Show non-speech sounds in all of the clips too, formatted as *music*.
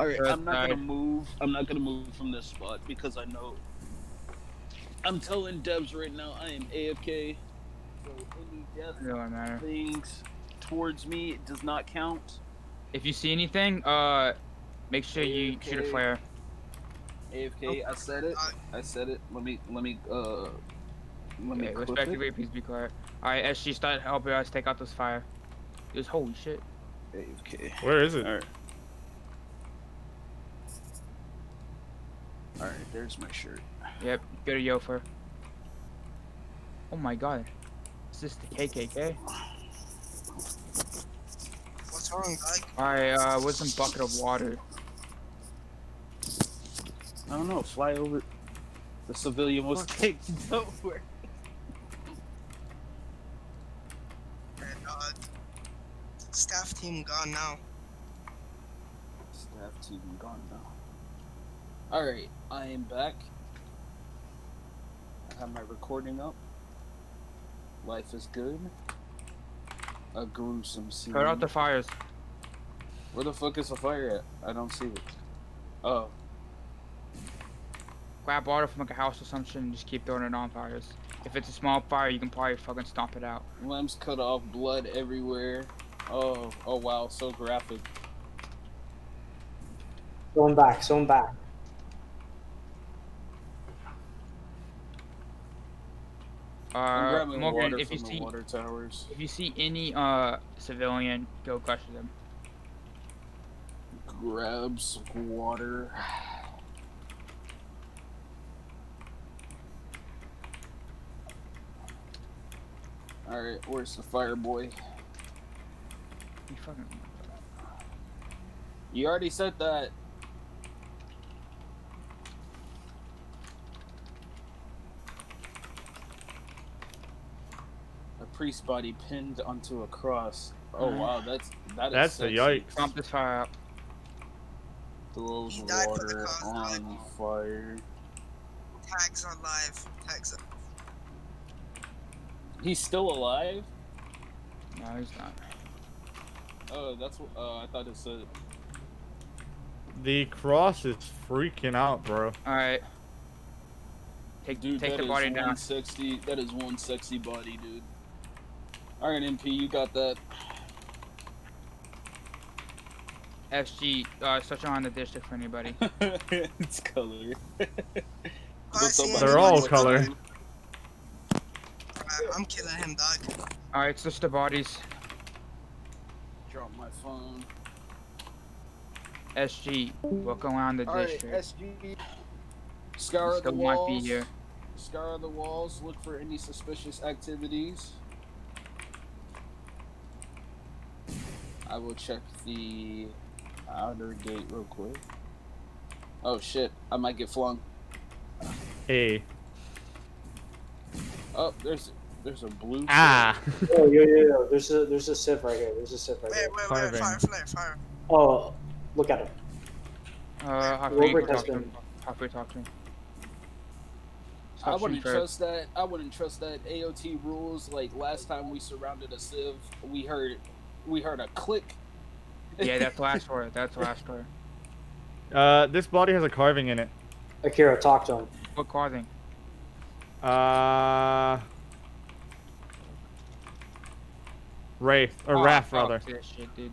All right, I'm not gonna move. I'm not gonna move from this spot because I know. I'm telling Debs right now I am AFK. So any death It matter. things towards me does not count. If you see anything, uh, make sure you shoot a Okay. flare. AFK. I said it. I said it. Let me. Let me. Uh. Let me Okay, clip respect it. your please be quiet. Alright, SG, start helping us take out this fire. Just holy shit. AFK. Where is it? All right. All right. There's my shirt. Yep, go to Yofer. Oh my god. Is this the KKK? What's wrong, dog? Alright, uh, what's some bucket of water? I don't know. Fly over. The civilian was kicked *laughs* nowhere. Red dog. Staff team gone now. Staff team gone now. All right, I am back. I have my recording up. Life is good. A gruesome scene. Put out the fires. Where the fuck is the fire at? I don't see it. Oh, Grab water from like a house or some shit and just keep throwing it on fires. If it's a small fire, you can probably fucking stomp it out. limbs cut off, blood everywhere. Oh, oh wow, so graphic. Going back, going back. Uh, Morgan, if you see water towers. if you see any uh civilian, go crush them. Grab some water. Alright, where's the fire boy? You fucking. You already said that. Priest body pinned onto a cross. Oh wow, that's that is That's a sexy. yikes. Stomp this fire out. Throws He died for the water cause, on fire. Tags on live. Tags on. He's still alive? No, he's not. Oh, that's what. Uh, I thought it said. The cross is freaking out, bro. Alright. Take Dude, take that the is body one down. sexy. That is one sexy body, dude. All right, MP, you got that. SG, uh, switch on the district for anybody. *laughs* it's color. *laughs* I What's see up, They're all color. up? I'm killing him, dog. Alright, switch the bodies. Drop my phone. SG, look around the All right, district. SG. Scour the Still might walls. be here. Scour the walls. Look for any suspicious activities. I will check the outer gate real quick. Oh shit! I might get flung. Hey. Oh, there's there's a blue. Ah. Oh, yo, yo, yo. There's a there's a sieve right here. There's a sieve right Wait, here. wait, wait. Carving. Fire, flare, fire. Oh, look at him. Uh, how can you Robert talk has to been- him? How can you talk to him? I wouldn't shooting trust that. I wouldn't trust that AOT rules. Like last time we surrounded a sieve, we heard we heard a click. Yeah, that's last *laughs* word. That's last word. Uh, this body has a carving in it. Akira, talk to him. What causing? Uh. Wraith or Oh, Wrath fuck rather. This shit, dude.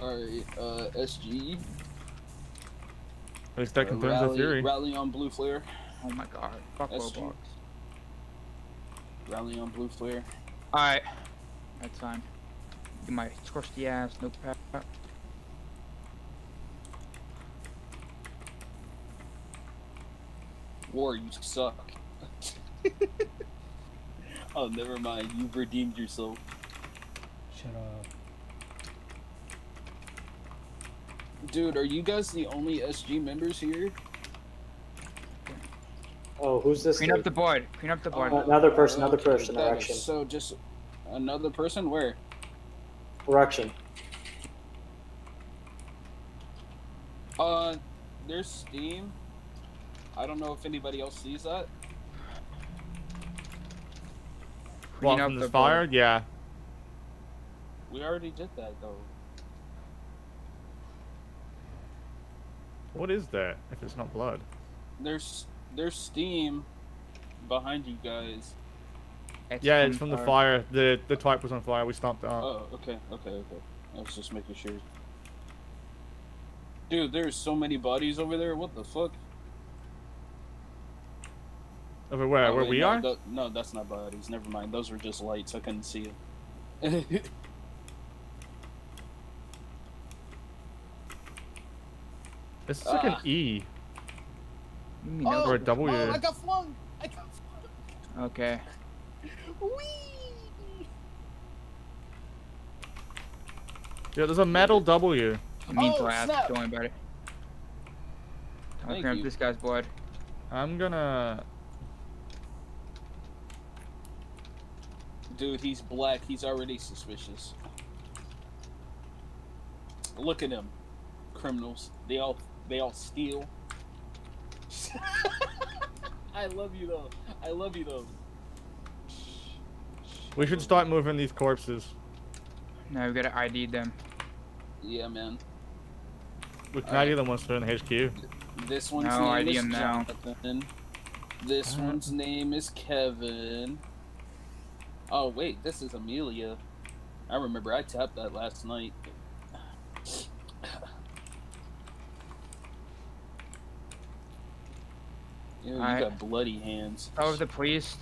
All right, uh, SG. At least that uh, confirms the theory. Rally on blue flare. Oh my god. Fuck SG. Roblox. Rally on blue flare. Alright. That's time. Get my crusty ass notepad. out. War, you suck. *laughs* oh, never mind. You've redeemed yourself. Shut up. Dude, are you guys the only SG members here? Oh, who's this? Clean up the board. Clean up the board. Uh, another person, another person, that is- erection. So just another person? Where? Erection. Uh, there's Steam. I don't know if anybody else sees that. Clean What, up from the this fire? board. Yeah. We already did that though. What is that? If it's not blood. There's there's steam behind you guys. Yeah, it's from the fire. The the type was on fire. We stomped out. Oh, okay, okay, okay. I was just making sure. Dude, there's so many bodies over there. What the fuck? Over where? Oh, where wait, we no, are? tho- no, that's not bodies. Never mind. Those were just lights. I couldn't see it. *laughs* This is like an Ah. E. You Oh, Or a W. Oh, I got flung. I got flung. Okay. Whee! Yeah, there's a metal W. You mean Oh, blast. snap. Don't worry about it. Don't Thank cramp you. this guy's blood. I'm gonna. Dude, he's black. He's already suspicious. Look at him. Criminals. They all they all steal. *laughs* *laughs* I love you though. I love you though. We should start moving these corpses. Now we gotta ID them. Yeah, man. We can Alright. ID them once they're in the HQ. This one's No, name ID is him now. Jonathan. This Uh. one's name is Kevin. Oh wait, this is Amelia. I remember I tapped that last night. Ew, you Alright. got bloody hands. Oh, the priest.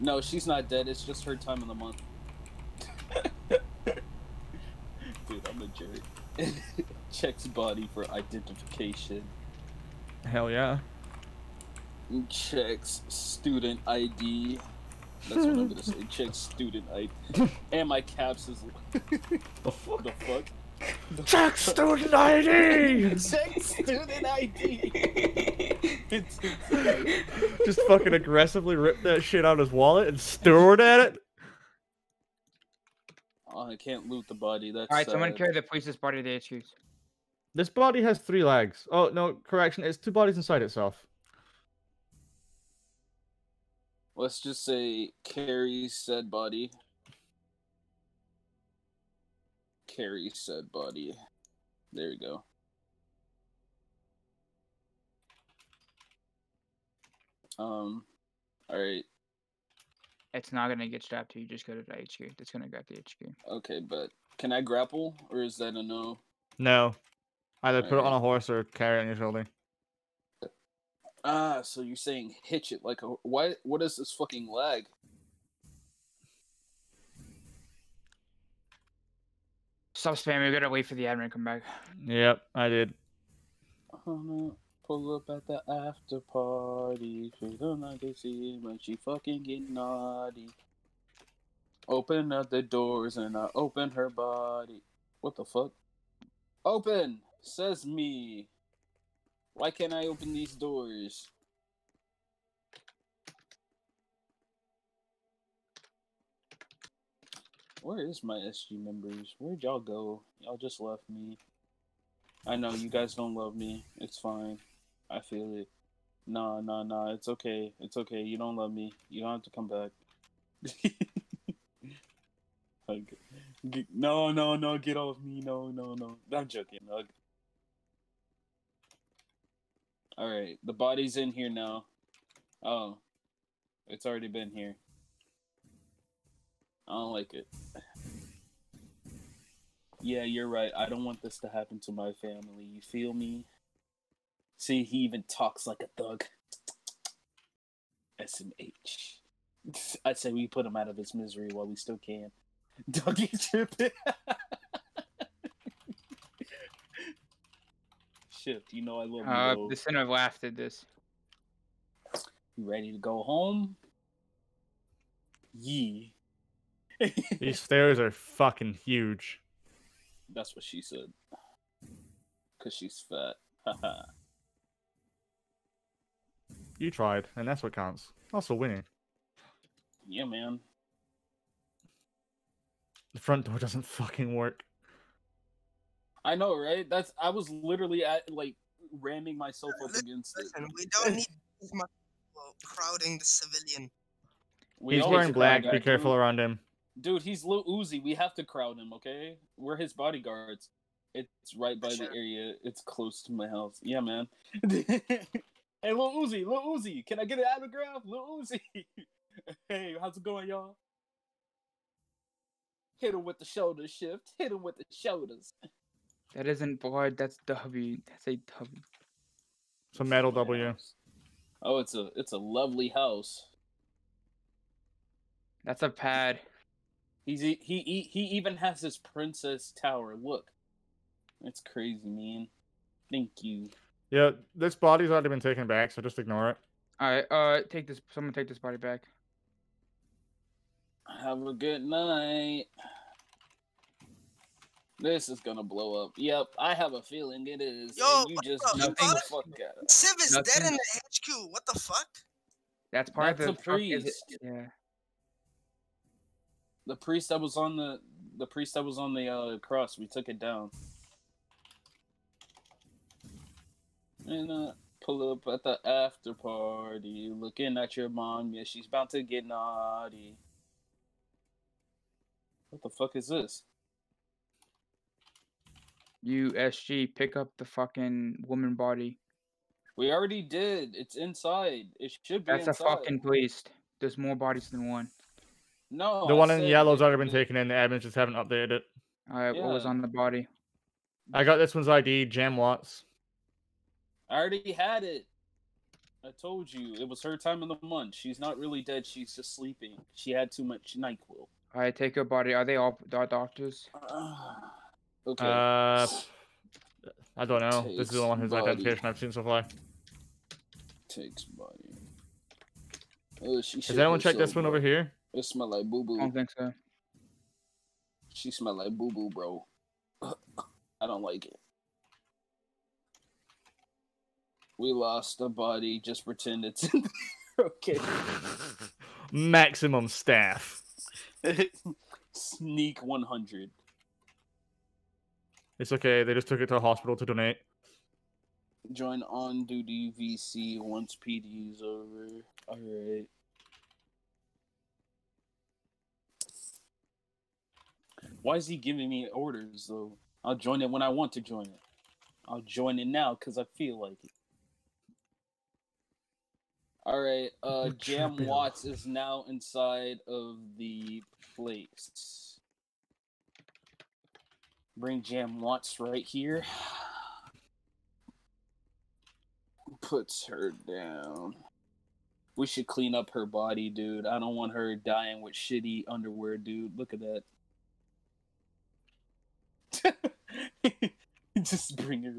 No, she's not dead. It's just her time of the month. *laughs* Dude, I'm a jerk. *laughs* Checks body for identification. Hell yeah. Checks student ID. That's what I'm gonna say. *laughs* Checks student ID. And my caps is The fuck? the fuck. Check student ID! Check *laughs* student ID. *laughs* Just fucking aggressively rip that shit out of his wallet and steward at it. oh, I can't loot the body. That's Alright, someone sad. carry the priest's body to the HQs. This body has three legs. Oh no, correction. It's two bodies inside itself. Let's just say carry said body. Carry said body. There you go. Um, all right. It's not gonna get strapped to you, just go to the HQ. It's gonna grab the HQ. Okay, but can I grapple or is that a no? No. Either put it on a horse or carry it on your shoulder. Ah, so you're saying hitch it like a why? What is this fucking lag? Stop spamming, we gotta wait for the admin to come back. Yep, I did. Gonna pull up at the after party. Feeling like I see when she fucking get naughty. Open up the doors and I open her body. What the fuck? Open! Says me. Why can't I open these doors? Where is my SG members? Where'd y'all go? Y'all just left me. I know you guys don't love me. It's fine. I feel it. Nah, nah, nah. It's okay. It's okay. You don't love me. You don't have to come back. *laughs* Like, g- no, no, no. Get off me. No, no, no. I'm joking. All right. The body's in here now. Oh, it's already been here. I don't like it. Yeah, you're right. I don't want this to happen to my family. You feel me? See, he even talks like a thug. SMH. *laughs* I'd say we put him out of his misery while we still can. *laughs* Doggy tripping. Shift, you know I love you. Uh, the center of laugh did this. You ready to go home? Yee. These stairs are fucking huge. That's what she said. Cause she's fat. You tried, and that's what counts. Also winning. yeah, man. The front door doesn't fucking work. I know, right? That's I was literally at like ramming myself up against it. Listen, we don't need these much crowding the civilian. We He's wearing black. Be careful dude. around him. Dude, he's Lil Uzi. We have to crowd him, okay? We're his bodyguards. It's right by the area. It's close to my house. Yeah, man. *laughs* hey, Lil Uzi, Lil Uzi, can I get an autograph? Lil Uzi. *laughs* hey, how's it going, y'all? Hit him with the shoulder shift. Hit him with the shoulders. That isn't blood. That's W. That's a W. It's a metal W. Oh, it's a it's a lovely house. That's a pad. He's e- he he he even has his princess tower. Look, that's crazy, man. Thank you. Yeah, this body's already been taken back, so just ignore it. All right. Uh, take this. Someone take this body back. Have a good night. This is gonna blow up. Yep, I have a feeling it is. Yo, and you just bro, nothing- the fuck out. of Civ is dead in the HQ. What the fuck? That's part That's of the a fuck it- Yeah. The priest that was on the the priest that was on the uh, cross. We took it down. And uh, pull up at the after party, looking at your mom. Yeah, she's about to get naughty. What the fuck is this? USG. Pick up the fucking woman body. We already did. It's inside. It should be That's a fucking priest. There's more bodies than one. No. the I one in said yellow's already been taken in. The admins just haven't updated it. All right. What was on the body? I got this one's ID, Jam Watts. I already had it. I told you it was her time of the month. She's not really dead. She's just sleeping. She had too much Nyquil. All right. Take her body. Are they all are doctors? *sighs* okay. Uh, I don't know. This is the Takes one whose body. identification I've seen so far. Takes body. Oh, she Has anyone checked this one over here? It smell like boo boo. I don't think so. She smell like boo boo, bro. *clears throat* I don't like it. We lost a body. Just pretend it's *laughs* okay. *laughs* Maximum staff. *laughs* Sneak 100. It's okay. They just took it to a hospital to donate. Join on duty VC once PD's over. Alright. Why is he giving me orders though? I'll join it when I want to join it. I'll join it now because I feel like it. Alright, uh What's your Jam? Watts is now inside of the place. Bring Jam Watts right here. Puts her down. We should clean up her body, dude. I don't want her dying with shitty underwear, dude. Look at that. *laughs* Just bring her.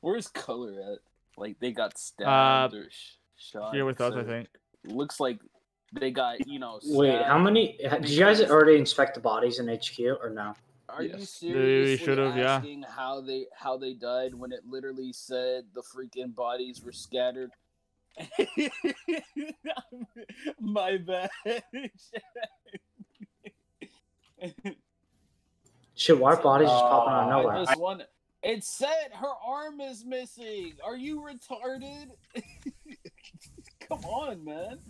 Where's color at? Like they got stabbed uh, or sh- shot. Here with us, I think. Looks like they got you know. Wait, how many? Did you guys already inspect the bodies in HQ or no? Are you Yes. They seriously should've, yeah. asking how they how they died when it literally said the freaking bodies were scattered? *laughs* My bad. *laughs* Shit, why are bodies just popping out of oh, I nowhere? just want. It said her arm is missing. Are you retarded? *laughs* Come on, man.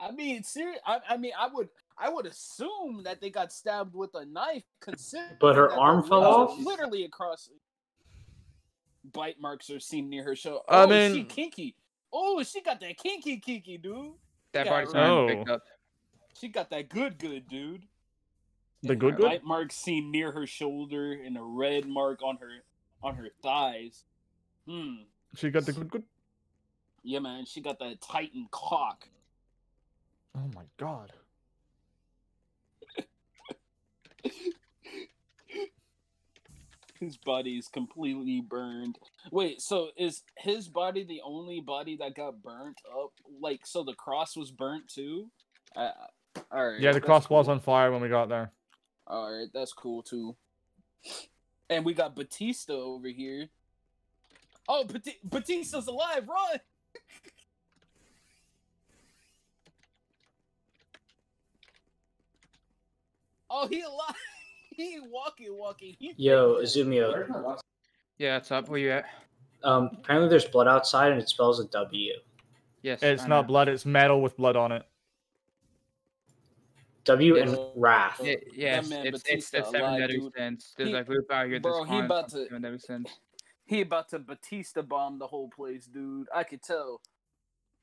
I mean, serious. I, I mean, I would, I would assume that they got stabbed with a knife, considering. But her that the arm fell off? Literally across. Bite marks are seen near her show. I Oh, she kinky. Oh, she got that kinky, kinky, dude. That Yeah, body's right. not Oh. picked up. She got that good, good, dude. The And good good? Bite mark seen near her shoulder and a red mark on her on her thighs. Hmm. She got the good good. Yeah, man. She got that Titan cock. Oh my god. *laughs* His body is completely burned. Wait, so is his body the only body that got burnt up? Like, so the cross was burnt too? Uh, all right. Yeah, the that's cross was cool. on fire when we got there. All right, that's cool too. And we got Batista over here. Oh, Bati- Batista's alive! Run! *laughs* oh, he alive! *laughs* he walking, walking. He Yo, dead. Azumio. Yeah, it's up. Where you at? Um, apparently there's blood outside and it spells a W. Yes. It's I not know. blood, it's metal with blood on it. W Yeah. and Wrath. Yeah, yeah, man it's, it's the seven alive, deadly dude. sins. There's He- like group out here. bro, that's he about to- seven deadly sins. He about to Batista bomb the whole place, dude. I could tell.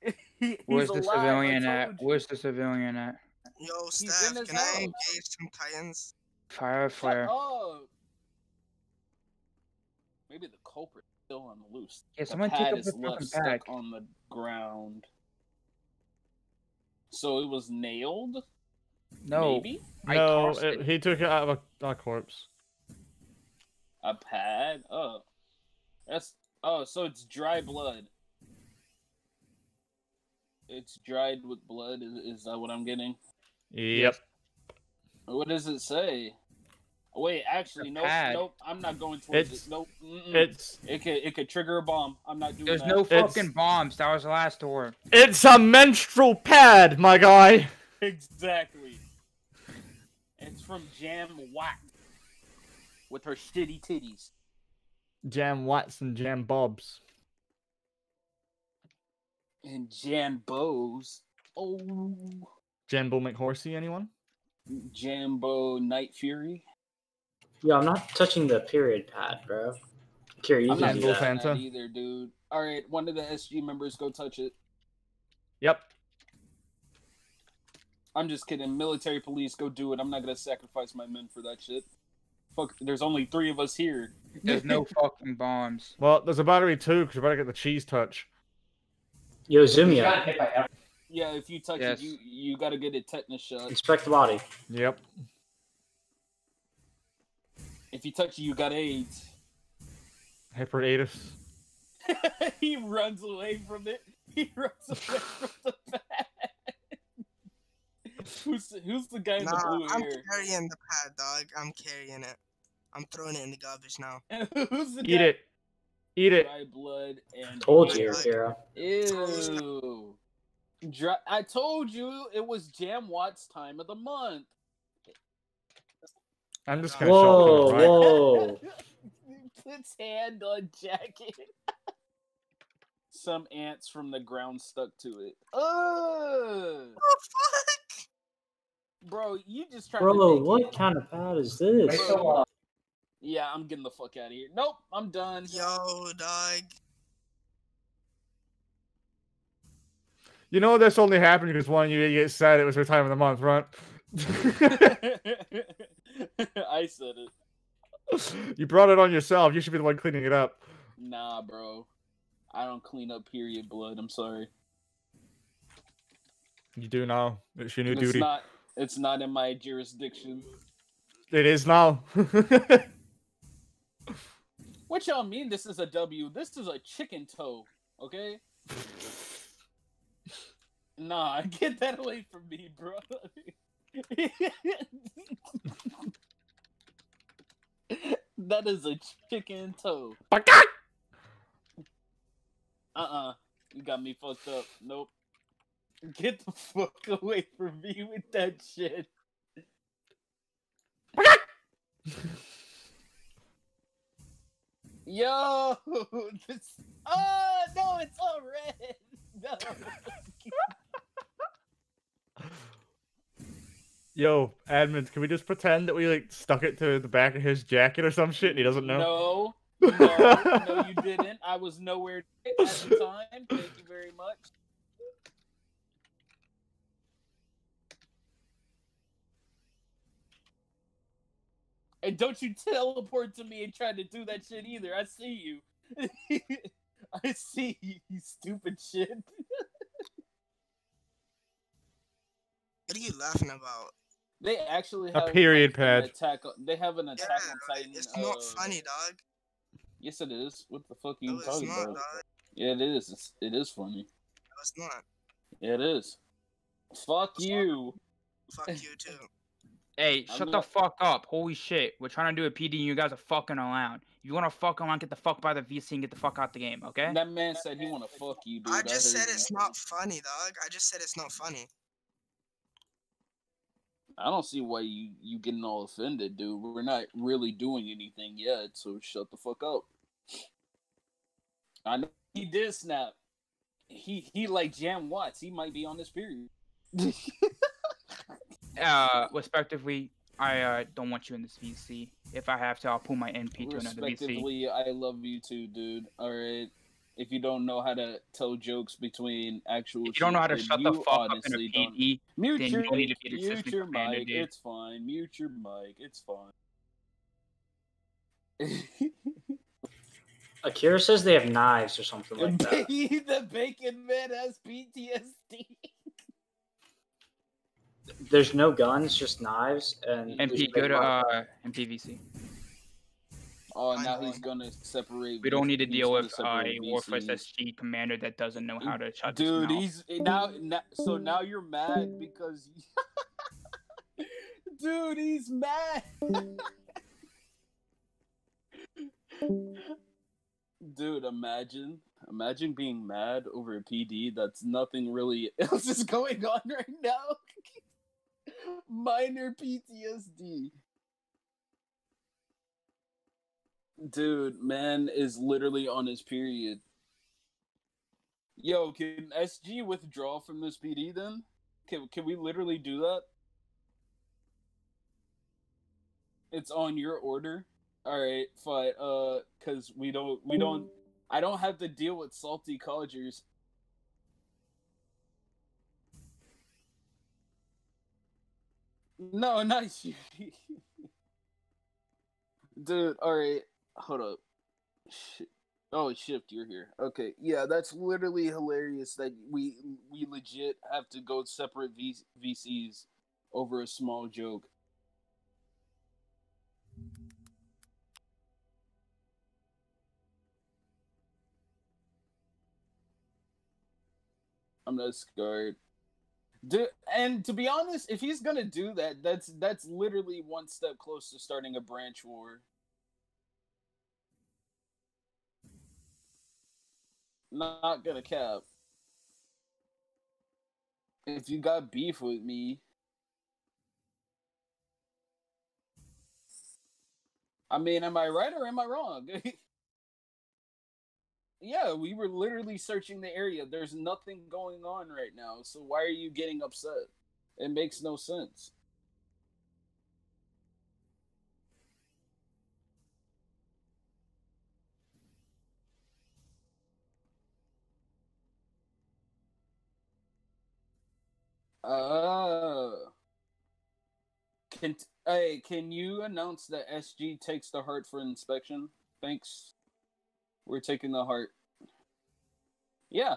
*laughs* He- Where's the alive, civilian at? you. Where's the civilian at? Yo, in Steph, his can I house. engage some Titans? Fire Shut flare. Maybe the culprit's still on the loose. Yeah, The someone take pad up is the fucking left stuck bag. on the ground. So it was nailed. No, Maybe no, tossed it- it. he took it out of a, a corpse. a pad. Oh, that's oh. So it's dry blood. It's dried with blood. Is, is that what I'm getting? Yep. What does it say? Wait, actually, A nope, pad. nope. I'm not going towards It's- it. Nope. mm-mm. It's It could it could trigger a bomb. I'm not doing There's that. no It's- fucking bombs. That was the last door. it's a menstrual pad, my guy. exactly. It's from Jam Watt with her shitty titties. Jam Watson, Jam Bobs. And Jam Bows. Oh, Jambo McHorsey, anyone? Jambo Night Fury. Yeah, I'm not touching the period pad, bro. Kira, you I'm can not do Jambo doing that. Fanta. either, dude. All right, one of the SG members go touch it. Yep. I'm just kidding. Military police, go do it. I'm not gonna sacrifice my men for that shit. Fuck, there's only three of us here. There's no *laughs* fucking bombs. Well, there's a battery too, because you better get the cheese touch. Yo, Zumia, Yeah, if you touch Yes. it, you you gotta get a tetanus shot. inspect the body. Yep. If you touch it, you got AIDS. Hepatitis. *laughs* he runs away from it. He runs away from the bag. *laughs* who's who's the guy in Nah, the blue I'm hair? carrying the pad, dog. I'm carrying it. I'm throwing it in the garbage now. *laughs* who's the Eat guy? it. Eat it. Dry blood and Told you, hair. Ew. Dry, I told you it was Jam Watt's time of the month. I'm just gonna Whoa, shock you, right? whoa. *laughs* Puts hand on jacket. Some ants from the ground stuck to it. Ugh. Oh, fuck! Bro, you just trying Bro, to make what it- kind of pad is this? Uh, yeah, I'm getting the fuck out of here. Nope, I'm done. Yo, dog. You know this only happened because one of you get said it was her time of the month, right? *laughs* I said it. you brought it on yourself. You should be the one cleaning it up. Nah, bro. I don't clean up period blood. I'm sorry. You do now. It's your new It's duty. not. It's not in my jurisdiction. It is now. *laughs* What y'all mean? This is a W. This is a chicken toe. Okay. *laughs* Nah, *laughs* get that away from me, bro. that is a chicken toe. Uh uh You got me fucked up. Nope. Get the fuck away from me with that shit. *laughs* Yo, *laughs* this. Oh no, it's all red. *laughs* No. Yo, admins, can we just pretend that we like stuck it to the back of his jacket or some shit and he doesn't know? No, no, no, you didn't. I was nowhere at the time. Thank you very much. And don't you teleport to me and try to do that shit either. I see you. *laughs* I see you, you stupid shit. What are you laughing about? They actually A period like, an pad. Attack. on- They have an Yeah, attack on Titan. it's not uh, funny, dog. Yes, it is. What the fuck are No, you it's talking not, about? dog. Yeah, it is. It's, it is funny. No, it's not. Yeah, it is. Fuck It's not. you. Fuck you too. *laughs* Hey, I'm shut gonna- the fuck up. Holy shit. We're trying to do a PD and you guys are fucking around. If you want to fuck around, get the fuck by the VC and get the fuck out the game, okay? That man said he want to fuck you, dude. I just heard said you. it's not funny, dog. I just said it's not funny. I don't see why you you getting all offended, dude. We're not really doing anything yet, so shut the fuck up. I know he did snap. He he like Jam Watts. He might be on this period. *laughs* uh, respectively, I uh, don't want you in this VC. If I have to, I'll pull my MP to another VC. Respectively, I love you too, dude. All right. If you don't know how to tell jokes between actual, If you don't know how to shut the fuck up in a honestly don't. PD, Mute then your, you don't need to be mute your commander, mic. dude. It's fine. Mute your mic. It's fine. Akira says they have knives or something like *laughs* that. the bacon man has PTSD. There's no guns, just knives and. MP, go to uh, MPVC. Oh, now he's gonna separate. We don't need to deal gonna with uh, a separate Warface VCs. SG commander that doesn't know how to shut his Dude, mouth. he's now, now. So now you're mad because. *laughs* Dude, he's mad. *laughs* Dude, imagine, imagine being mad over a PD that's nothing really *laughs* else is going on right now. Minor PTSD. Dude, man is literally on his period. Yo, can SG withdraw from this PD then? Can can we literally do that? It's on your order. All right, fine. Uh, cause we don't we don't. I don't have to deal with salty codgers. No, not. *laughs* Dude, all right. Hold up. Shit. Oh, shift, you're here. Okay, yeah, that's literally hilarious that we we legit have to go separate v- VCs over a small joke. I'm not scared. And to be honest, if he's gonna do that, that's that's literally one step close to starting a branch war. Not gonna cap. If you got beef with me, I mean, am I right or am I wrong? *laughs* yeah, we were literally searching the area. There's nothing going on right now. So why are you getting upset? It makes no sense. Uh, can hey, can you announce that SG takes the heart for inspection? Thanks. We're taking the heart. Yeah.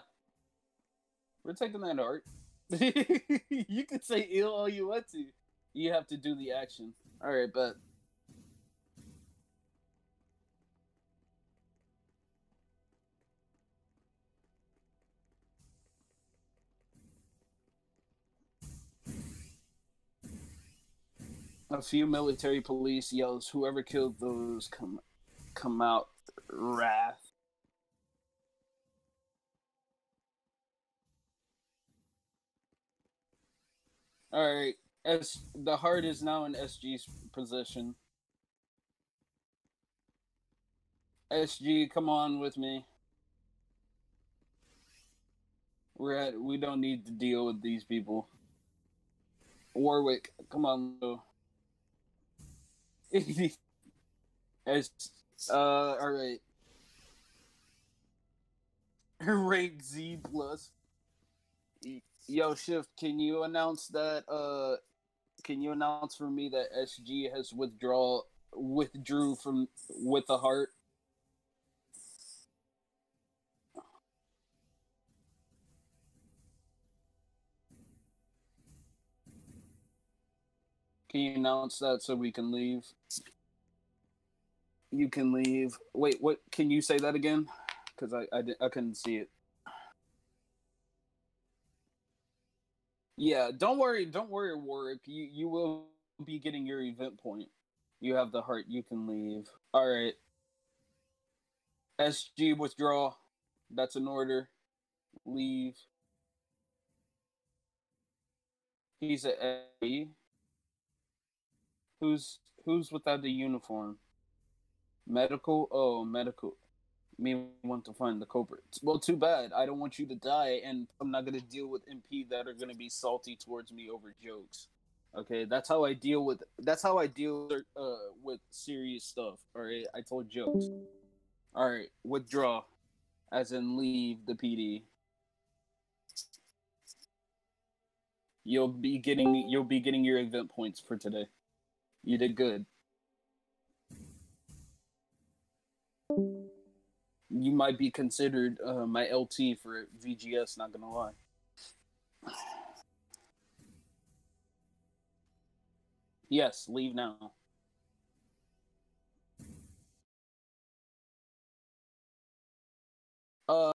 We're taking that heart. *laughs* you could say ill all you want to. You have to do the action. Alright, but a few military police yells, "Whoever killed those, come, come out, wrath." All right, S the heart is now in SG's position. SG, come on with me. We're at. We don't need to deal with these people. Warwick, come on. As *laughs* uh, all right. *laughs* Rank Z plus. Yo, shift. Can you announce that? Uh, can you announce for me that SG has withdraw withdrew from with the heart? Can you announce that so we can leave? You can leave. Wait, what? Can you say that again? Because I, I, I couldn't see it. Yeah, don't worry, don't worry, Warwick. You you will be getting your event point. You have the heart. You can leave. All right. SG withdraw. That's an order. Leave. He's A. Who's who's without the uniform? Medical? Oh, medical. Me want to find the culprits. Well, too bad. I don't want you to die, and I'm not gonna deal with MP that are gonna be salty towards me over jokes. Okay, that's how I deal with. That's how I deal uh with serious stuff. All right, I told jokes. All right, withdraw, as in leave the PD. You'll be getting you'll be getting your event points for today. You did good. You might be considered uh, my LT for VGS. Not gonna lie. Yes, leave now. Uh.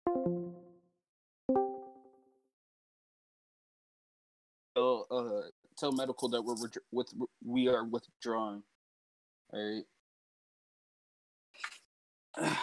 Tell, uh, tell medical that we're with we are withdrawing. All right.